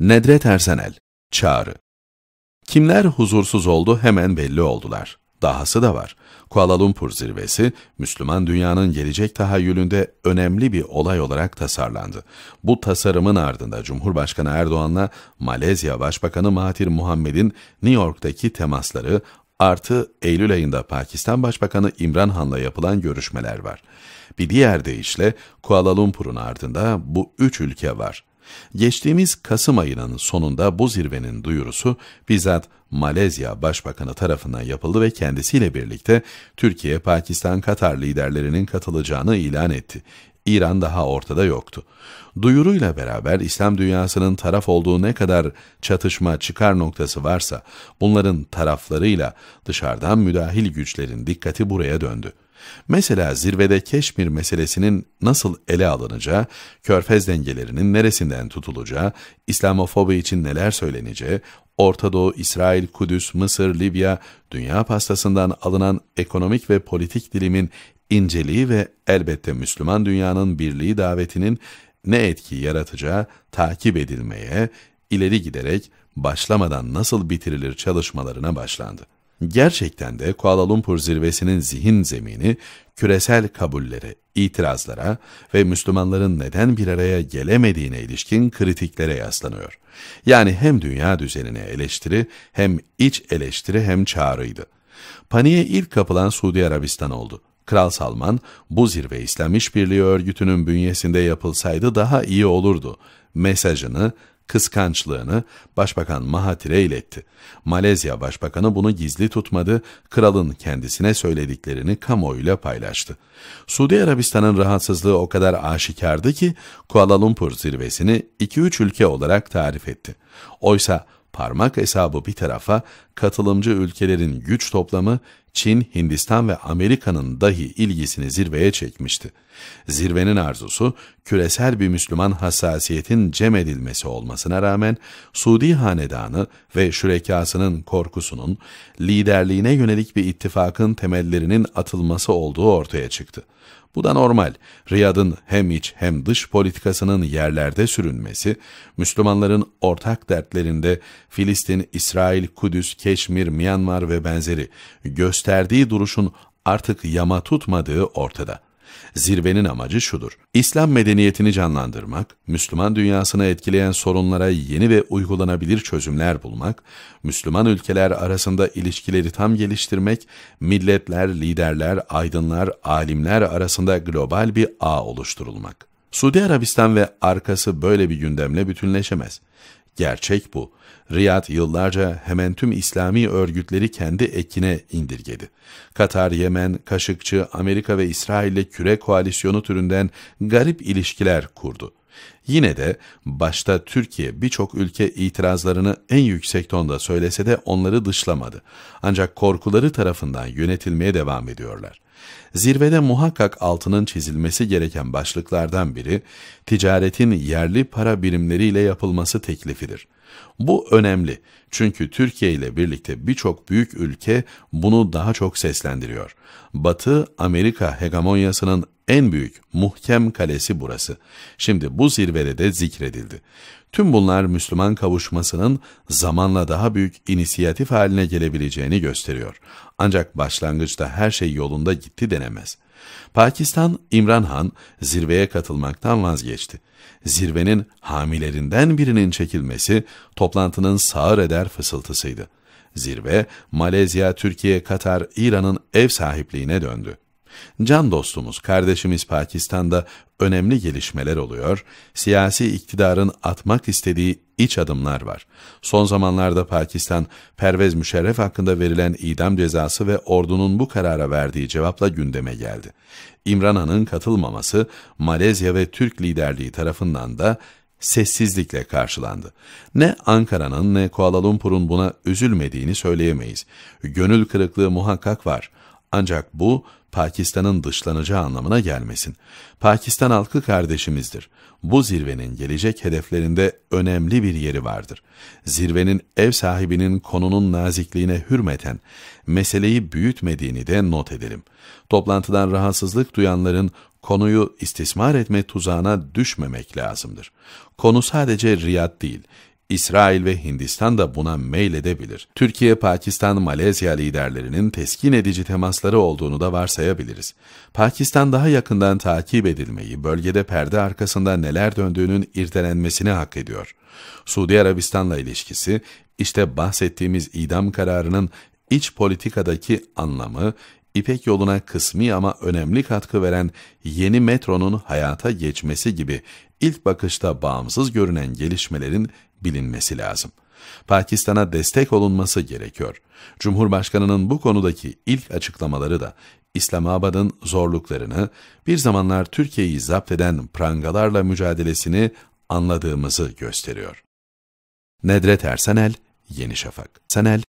Nedret Ersenel, Çağrı Kimler huzursuz oldu hemen belli oldular. Dahası da var. Kuala Lumpur zirvesi, Müslüman dünyanın gelecek tahayyülünde önemli bir olay olarak tasarlandı. Bu tasarımın ardında Cumhurbaşkanı Erdoğan'la Malezya Başbakanı Mahathir Muhammed'in New York'taki temasları artı Eylül ayında Pakistan Başbakanı İmran Han'la yapılan görüşmeler var. Bir diğer deyişle Kuala Lumpur'un ardında bu üç ülke var. Geçtiğimiz Kasım ayının sonunda bu zirvenin duyurusu bizzat Malezya Başbakanı tarafından yapıldı ve kendisiyle birlikte Türkiye, Pakistan, Katar liderlerinin katılacağını ilan etti. İran daha ortada yoktu. Duyuruyla beraber İslam dünyasının taraf olduğu ne kadar çatışma çıkar noktası varsa bunların taraflarıyla dışarıdan müdahil güçlerin dikkati buraya döndü. Mesela zirvede Keşmir meselesinin nasıl ele alınacağı, körfez dengelerinin neresinden tutulacağı, İslamofobi için neler söyleneceği, Orta Doğu, İsrail, Kudüs, Mısır, Libya, dünya pastasından alınan ekonomik ve politik dilimin inceliği ve elbette Müslüman dünyanın birliği davetinin ne etki yaratacağı takip edilmeye, ileri giderek başlamadan nasıl bitirilir çalışmalarına başlandı. Gerçekten de Kuala Lumpur zirvesinin zihin zemini küresel kabullere, itirazlara ve Müslümanların neden bir araya gelemediğine ilişkin kritiklere yaslanıyor. Yani hem dünya düzenine eleştiri, hem iç eleştiri hem çağrıydı. Paniğe ilk kapılan Suudi Arabistan oldu. Kral Salman, bu zirve İslam İşbirliği Örgütü'nün bünyesinde yapılsaydı daha iyi olurdu mesajını kıskançlığını Başbakan Mahathir'e iletti. Malezya Başbakanı bunu gizli tutmadı, kralın kendisine söylediklerini kamuoyuyla paylaştı. Suudi Arabistan'ın rahatsızlığı o kadar aşikardı ki Kuala Lumpur zirvesini 2-3 ülke olarak tarif etti. Oysa parmak hesabı bir tarafa katılımcı ülkelerin güç toplamı Çin, Hindistan ve Amerika'nın dahi ilgisini zirveye çekmişti. Zirvenin arzusu küresel bir Müslüman hassasiyetin cem edilmesi olmasına rağmen Suudi hanedanı ve şürekasının korkusunun liderliğine yönelik bir ittifakın temellerinin atılması olduğu ortaya çıktı. Bu da normal. Riyad'ın hem iç hem dış politikasının yerlerde sürünmesi, Müslümanların ortak dertlerinde Filistin, İsrail, Kudüs, Keşmir, Myanmar ve benzeri gösterdiği duruşun artık yama tutmadığı ortada. Zirvenin amacı şudur. İslam medeniyetini canlandırmak, Müslüman dünyasını etkileyen sorunlara yeni ve uygulanabilir çözümler bulmak, Müslüman ülkeler arasında ilişkileri tam geliştirmek, milletler, liderler, aydınlar, alimler arasında global bir ağ oluşturulmak. Suudi Arabistan ve arkası böyle bir gündemle bütünleşemez. Gerçek bu. Riyad yıllarca hemen tüm İslami örgütleri kendi ekine indirgedi. Katar, Yemen, Kaşıkçı, Amerika ve İsrail ile küre koalisyonu türünden garip ilişkiler kurdu. Yine de başta Türkiye birçok ülke itirazlarını en yüksek tonda söylese de onları dışlamadı. Ancak korkuları tarafından yönetilmeye devam ediyorlar. Zirvede muhakkak altının çizilmesi gereken başlıklardan biri, ticaretin yerli para birimleriyle yapılması teklifidir. Bu önemli çünkü Türkiye ile birlikte birçok büyük ülke bunu daha çok seslendiriyor. Batı, Amerika hegemonyasının en büyük, muhkem kalesi burası. Şimdi bu zirvede de zikredildi. Tüm bunlar Müslüman kavuşmasının zamanla daha büyük inisiyatif haline gelebileceğini gösteriyor. Ancak başlangıçta her şey yolunda gitti denemez. Pakistan, İmran Han zirveye katılmaktan vazgeçti. Zirvenin hamilerinden birinin çekilmesi toplantının sağır eder fısıltısıydı. Zirve, Malezya, Türkiye, Katar, İran'ın ev sahipliğine döndü. Can dostumuz, kardeşimiz Pakistan'da önemli gelişmeler oluyor, siyasi iktidarın atmak istediği iç adımlar var. Son zamanlarda Pakistan, Pervez Müşerref hakkında verilen idam cezası ve ordunun bu karara verdiği cevapla gündeme geldi. İmran Han'ın katılmaması, Malezya ve Türk liderliği tarafından da sessizlikle karşılandı. Ne Ankara'nın ne Kuala Lumpur'un buna üzülmediğini söyleyemeyiz. Gönül kırıklığı muhakkak var. Ancak bu Pakistan'ın dışlanacağı anlamına gelmesin. Pakistan halkı kardeşimizdir. Bu zirvenin gelecek hedeflerinde önemli bir yeri vardır. Zirvenin ev sahibinin konunun nazikliğine hürmeten meseleyi büyütmediğini de not edelim. Toplantıdan rahatsızlık duyanların konuyu istismar etme tuzağına düşmemek lazımdır. Konu sadece Riyad değil, İsrail ve Hindistan da buna meyledebilir. Türkiye, Pakistan, Malezya liderlerinin teskin edici temasları olduğunu da varsayabiliriz. Pakistan daha yakından takip edilmeyi, bölgede perde arkasında neler döndüğünün irdelenmesini hak ediyor. Suudi Arabistan'la ilişkisi, işte bahsettiğimiz idam kararının iç politikadaki anlamı, İpek yoluna kısmi ama önemli katkı veren yeni metronun hayata geçmesi gibi ilk bakışta bağımsız görünen gelişmelerin bilinmesi lazım. Pakistan'a destek olunması gerekiyor. Cumhurbaşkanının bu konudaki ilk açıklamaları da İslamabad'ın zorluklarını, bir zamanlar Türkiye'yi zapt eden prangalarla mücadelesini anladığımızı gösteriyor. Nedret Ersenel, Yeni Şafak. Senel